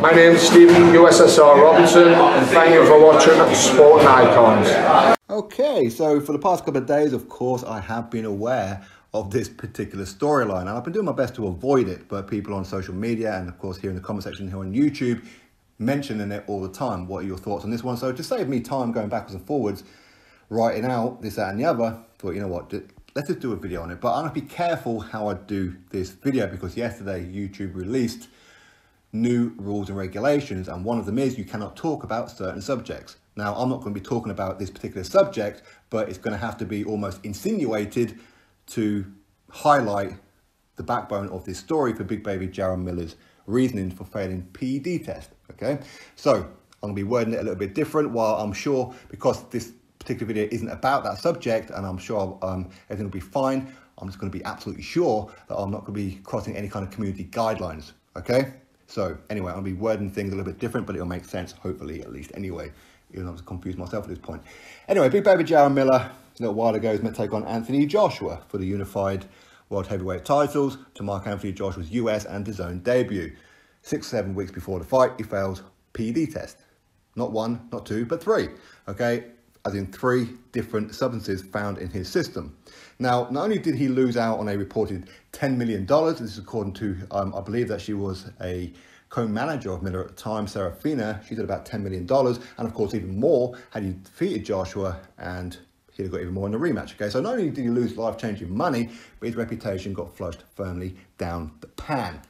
My name is Stephen USSR Robinson and thank you for watching Sporting Icons. Okay, so for the past couple of days, of course, I have been aware of this particular storyline and I've been doing my best to avoid it, but people on social media and of course here in the comment section here on YouTube mentioning it all the time. What are your thoughts on this one? So to save me time going backwards and forwards, writing out this, that and the other, thought, you know what, let's just do a video on it. But I'm gonna be careful how I do this video because yesterday YouTube released new rules and regulations and one of them is you cannot talk about certain subjects. Now I'm not going to be talking about this particular subject but it's going to have to be almost insinuated to highlight the backbone of this story for big baby Jarrell Miller's reasoning for failing PED test. Okay, so I'm going to be wording it a little bit different while I'm sure because this particular video isn't about that subject and I'm sure um, everything will be fine. I'm just going to be absolutely sure that I'm not going to be crossing any kind of community guidelines. Okay, so anyway, I'll be wording things a little bit different, but it'll make sense, hopefully, at least anyway. Even I was confused myself at this point. Anyway, Big Baby Jarrell Miller, a little while ago, is meant to take on Anthony Joshua for the unified world heavyweight titles to mark Anthony Joshua's US and his own debut. Six, seven weeks before the fight, he fails PED test. Not one, not two, but three. Okay, as in three different substances found in his system. Now, not only did he lose out on a reported $10 million, this is according to, um, I believe that she was a co-manager of Miller at the time, Serafina, she did about $10 million, and of course even more had he defeated Joshua and he'd have got even more in the rematch. Okay, so not only did he lose life-changing money, but his reputation got flushed firmly down the pan.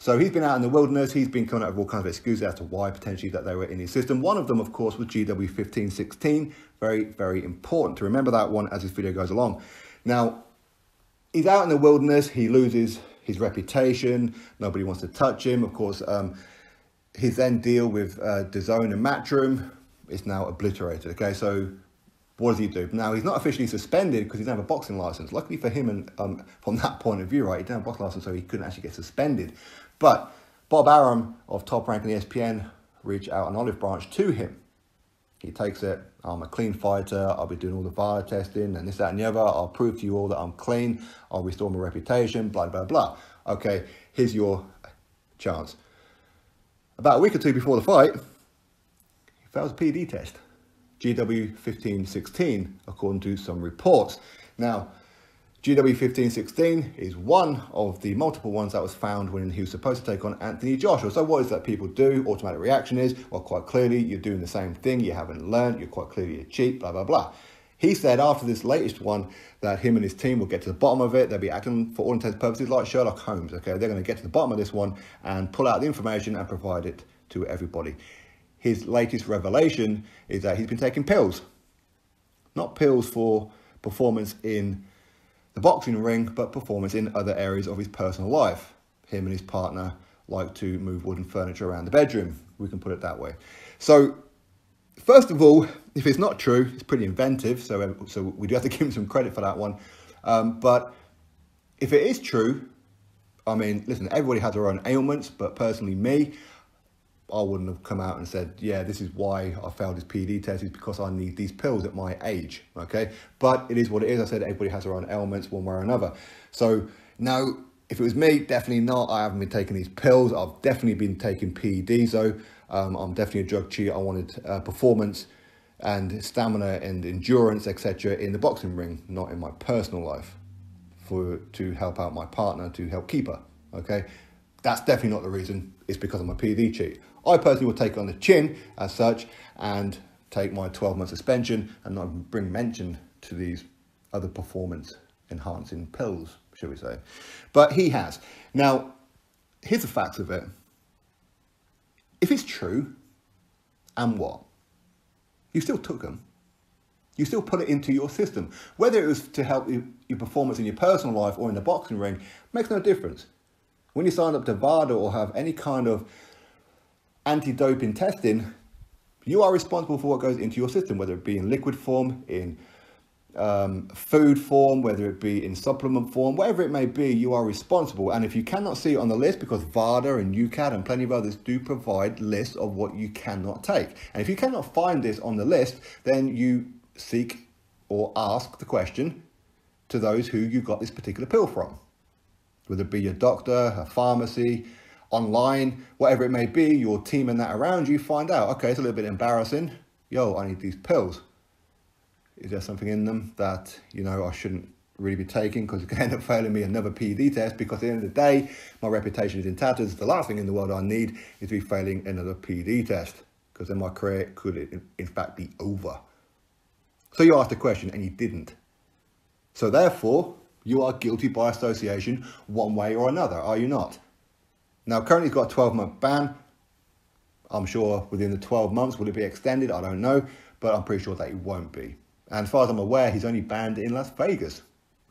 So he's been out in the wilderness. He's been coming up with all kinds of excuses as to why potentially that they were in his system. One of them, of course, was GW1516. Very, very important to remember that one as this video goes along. Now, he's out in the wilderness. He loses his reputation. Nobody wants to touch him. Of course, um, his then deal with uh, DAZN and Matchroom is now obliterated. Okay, so what does he do? Now, he's not officially suspended because he doesn't have a boxing license. Luckily for him, and um, from that point of view, right, he didn't have a boxing license, so he couldn't actually get suspended. But Bob Arum of Top Rank and ESPN reached out an olive branch to him. He takes it, I'm a clean fighter, I'll be doing all the VADA testing and this, that, and the other. I'll prove to you all that I'm clean, I'll restore my reputation, blah, blah, blah. Okay, here's your chance. About a week or two before the fight, he fails a PED test. GW1516, according to some reports. Now, GW1516 is one of the multiple ones that was found when he was supposed to take on Anthony Joshua. So what is that people do? Automatic reaction is, well, quite clearly you're doing the same thing, you haven't learned, you're quite clearly a cheat, blah, blah, blah. He said after this latest one that him and his team will get to the bottom of it. They'll be acting for all intents and purposes like Sherlock Holmes, okay? They're going to get to the bottom of this one and pull out the information and provide it to everybody. His latest revelation is that he's been taking pills. Not pills for performance in the boxing ring, but performance in other areas of his personal life. Him and his partner like to move wooden furniture around the bedroom. We can put it that way. So, first of all, if it's not true, it's pretty inventive. So, so we do have to give him some credit for that one. Um, but if it is true, I mean, listen, everybody has their own ailments, but personally, me, I wouldn't have come out and said, yeah, this is why I failed this PED test is because I need these pills at my age, okay? But it is what it is. I said everybody has their own ailments one way or another. So no, if it was me, definitely not. I haven't been taking these pills. I've definitely been taking PEDs though. Um, I'm definitely a drug cheat. I wanted uh, performance and stamina and endurance, etc. in the boxing ring, not in my personal life for to help out my partner, to help keep her, okay? That's definitely not the reason. It's because I'm a PED cheat. I personally would take it on the chin as such and take my 12 month suspension and not bring mention to these other performance enhancing pills, shall we say. But he has. Now, here's the facts of it. If it's true, and what? You still took them. You still put it into your system. Whether it was to help you, your performance in your personal life or in the boxing ring, makes no difference. When you sign up to VADA or have any kind of anti-doping testing, you are responsible for what goes into your system, whether it be in liquid form, in um, food form, whether it be in supplement form, whatever it may be, you are responsible. And if you cannot see it on the list, because VADA and UKAD and plenty of others do provide lists of what you cannot take. And if you cannot find this on the list, then you seek or ask the question to those who you got this particular pill from. Whether it be your doctor, a pharmacy, online, whatever it may be, your team and that around you find out, okay, it's a little bit embarrassing. Yo, I need these pills. Is there something in them that, you know, I shouldn't really be taking because it can end up failing me another PED test because at the end of the day, my reputation is in tatters. The last thing in the world I need is to be failing another PED test because then my career could in fact be over. So you asked a question and you didn't. So therefore, you are guilty by association one way or another, are you not? Now, currently he's got a 12 month ban. I'm sure within the 12 months, will it be extended? I don't know, but I'm pretty sure that it won't be. And as far as I'm aware, he's only banned in Las Vegas,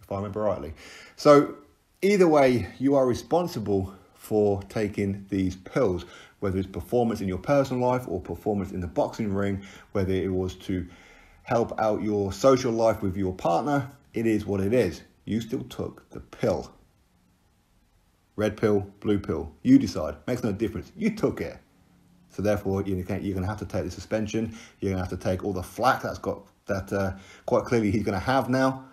if I remember rightly. So either way, you are responsible for taking these pills, whether it's performance in your personal life or performance in the boxing ring, whether it was to help out your social life with your partner, it is what it is. You still took the pill. Red pill, blue pill. You decide. Makes no difference. You took it. So therefore, you're going to have to take the suspension. You're going to have to take all the flack that's got that uh, quite clearly he's going to have now.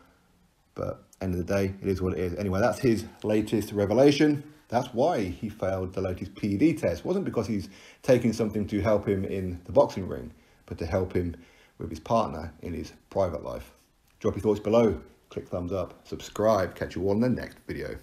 But end of the day, it is what it is. Anyway, that's his latest revelation. That's why he failed the latest PED test. It wasn't because he's taking something to help him in the boxing ring, but to help him with his partner in his private life. Drop your thoughts below, click thumbs up, subscribe, catch you all in the next video.